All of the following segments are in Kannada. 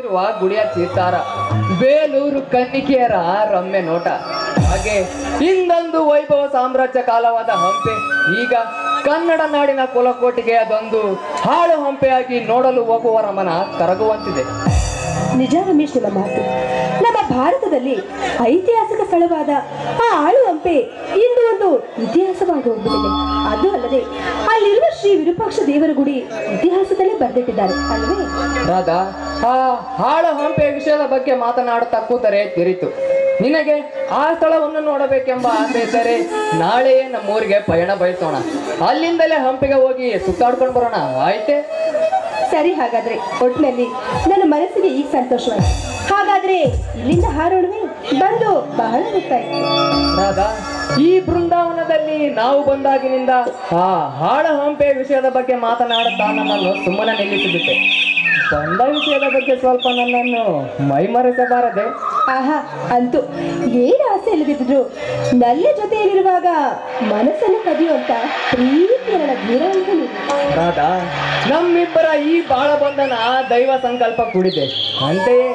ಇರುವ ಗುಡಿಯ ಚಿತ್ತಾರ ಬೇಲೂರು ಕನ್ನಿಕೆಯರ ರಮ್ಯ ನೋಟ. ಹಾಗೆ ಹಿಂದೊಂದು ವೈಭವ ಸಾಮ್ರಾಜ್ಯ ಕಾಲವಾದ ಹಂಪೆ, ಈಗ ಕನ್ನಡ ನಾಡಿನ ಕುಲಕೋಟಿಗೆ ಅದೊಂದು ಹಾಳು ಹಂಪೆಯಾಗಿ ನೋಡಲು ಹೋಗುವರ ಮನ ಕರಗುವಂತಿದೆ. ನಿಜ ರಮೇಶ್ ನಿಮ್ಮ ಮಾತು. ನಮ್ಮ ಭಾರತದಲ್ಲಿ ಐತಿಹಾಸಿಕ ಸ್ಥಳವಾದ ಆ ಆಳು ಹಂಪೆ ಇಂದು ಒಂದು ಇತಿಹಾಸವಾಗಿ ಹೋಗ್ಬಿಟ್ಟಿದೆ. ಅದು ಅಲ್ಲದೆ ಅಲ್ಲಿರುವ ಶ್ರೀ ವಿರೂಪಾಕ್ಷ ದೇವರ ಗುಡಿ ಇತಿಹಾಸದಲ್ಲೇ ಬರೆದಿಟ್ಟಿದ್ದಾರೆ ಅಲ್ವೇ? ರಾಧಾ ಆ ಹಾಳ ಹಂಪೆ ವಿಷಯದ ಬಗ್ಗೆ ಮಾತನಾಡುತ್ತಾ ಕೂತರೆ ತಿರಿತು ನಿನಗೆ ಆ ಸ್ಥಳವನ್ನು ನೋಡಬೇಕೆಂಬ ಆಸೆ ಇದ್ದರೆ ನಾಳೆಯೇ ನಮ್ಮೂರಿಗೆ ಪಯಣ ಬಯಸೋಣ. ಅಲ್ಲಿಂದಲೇ ಹಂಪಿಗೆ ಹೋಗಿ ಸುತ್ತಾಡ್ಕೊಂಡು ಬರೋಣ ಆಯ್ತೆ? ಸರಿ ಹಾಗಾದ್ರೆ ಒಟ್ಟಿನಲ್ಲಿ ನನ್ನ ಮನಸ್ಸಿಗೆ ಈಗ ಸಂತೋಷವಾಯಿತು. ಹಾಗಾದ್ರೆ ಇಲ್ಲಿಂದ ಹಾರೋಣವೇ? ಬಂದು ಬಹಳ ಗೊತ್ತಾಯ್ತು ರಾಧಾ ಈ ಬೃಂದಾವನದಲ್ಲಿ ನಾವು ಬಂದಾಗಿನಿಂದ ಆ ಹಾಳ ಹಂಪೆ ವಿಷಯದ ಬಗ್ಗೆ ಮಾತನಾಡುತ್ತಾ ನನ್ನನ್ನು ಸುಮ್ಮನೆ ನಿಲ್ಲಿಸಿಬಿಟ್ಟೆ. ಬಂದ ವಿಷಯದ ಬಗ್ಗೆ ಸ್ವಲ್ಪ ನನ್ನನ್ನು ಮೈಮರೆಸಬಾರದೆ. ಆಹಾ ಅಂತೂ ಏನು ಆಸೆ ಇಲ್ಲದಿದ್ರು ನನ್ನ ಜೊತೆಯಲ್ಲಿರುವಾಗ ಮನಸ್ಸನ್ನು ಕದಿಯುವಂತ ಪ್ರೀತಿಯ ರಾಧಾ ನಮ್ಮಿಬ್ಬರ ಈ ಬಾಳ ಬಂಧನ ದೈವ ಸಂಕಲ್ಪ ಕೂಡಿದೆ. ಅಂತೆಯೇ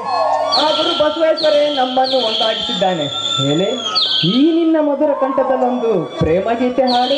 ಆ ಗುರು ಬಸವೇಶ್ವರೇ ನಮ್ಮನ್ನು ಒಂದಾಗಿಸಿದ್ದಾನೆ. ಹೇಳಿ? ಈ ನಿನ್ನ ಮಧುರ ಕಂಠದಲ್ಲೊಂದು ಪ್ರೇಮ ಗೀತೆ ಹಾಡು.